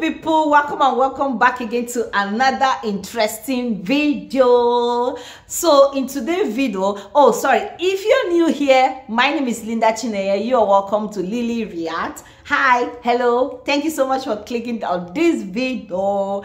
people welcome and welcome back again to another interesting video. So in today's video oh sorry if you're new here my name is linda chineye. You're welcome to lily react. Hi hello. Thank you so much for clicking on this video. All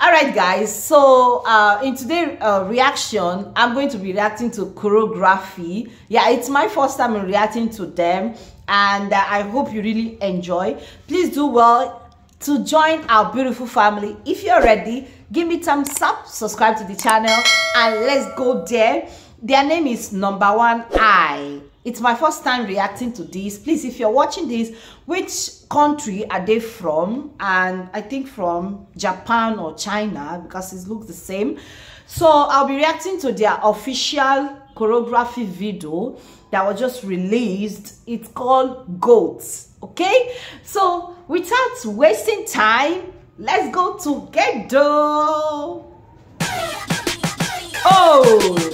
right guys so uh in today's uh, reaction i'm going to be reacting to choreography. Yeah it's my first time in reacting to them and uh, i hope you really enjoy. Please do well to join our beautiful family. If you're ready, give me thumbs up, subscribe to the channel, and let's go there. Their name is Number One I. It's my first time reacting to this. Please, if you're watching this, which country are they from? And I think from Japan or China because it looks the same. So I'll be reacting to their official choreography video that was just released. It's called Goats. Okay, so without wasting time, let's go together. Oh,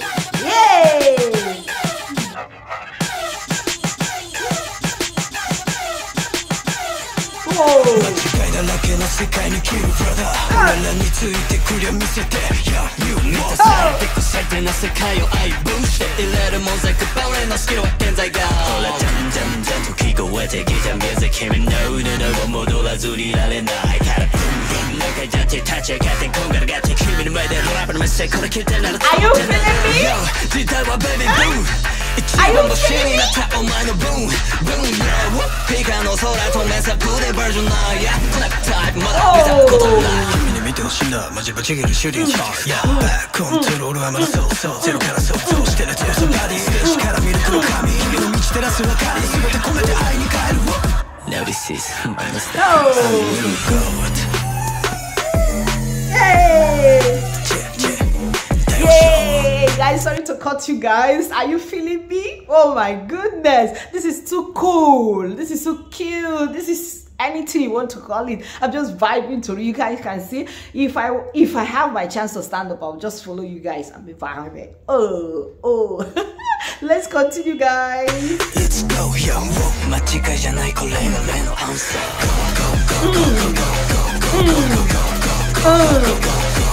Whoa. だらけの世界に生きるブラダー俺らについてくりゃ見せて Yeah, you 満たされてく最低な世界を愛分して入れるモザイクバレのスキルは現在がほらじゃんじゃんじゃんと聞こえてきた music 君の腕の戻らずにいられないからブンブン中じゃって立ち上がってこんがらがって君の前でラップのメッセージこれ聞いてなら Are you feeling me? Yo, 時代は baby blue 一番星になったお前のブーンブー 아유 guys sorry to cut you guys are you feeling me oh my goodness this is too cool this is so cute this is anything you want to call it i'm just vibing to you guys can see if i if i have my chance to stand up i'll just follow you guys and be vibing oh oh let's continue guys let's go young Sing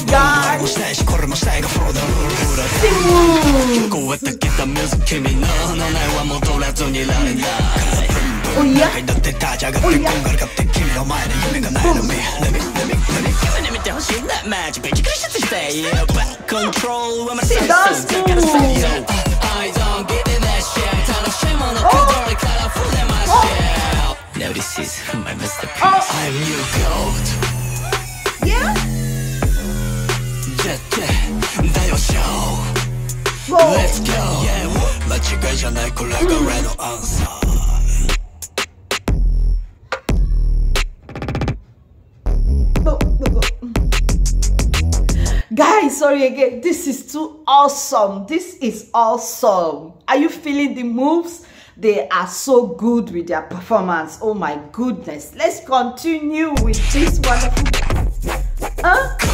moves, guys. Sing moves. Oh yeah. Oh yeah. Control. She does move. I don't give it that shit. Oh. Now this is my masterpiece. Oh. I'm your goat. Let's go yeah, 마치가 날 콜라가 레노 안사 Guys, sorry again. This is too awesome. This is awesome. Are you feeling the moves? They are so good with their performance. Oh my goodness. Let's continue with this wonderful. Huh?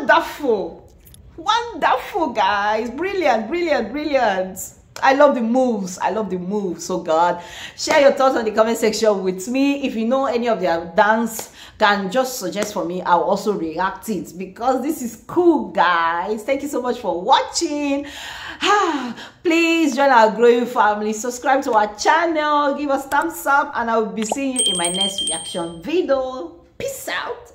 Wonderful. Wonderful, guys. Brilliant, brilliant, brilliant. I love the moves. I love the moves. So God, share your thoughts on the comment section with me. If you know any of their dance, can just suggest for me. I'll also react it because this is cool, guys. Thank you so much for watching. Please join our growing family. Subscribe to our channel. Give us thumbs up, and I will be seeing you in my next reaction video. Peace out.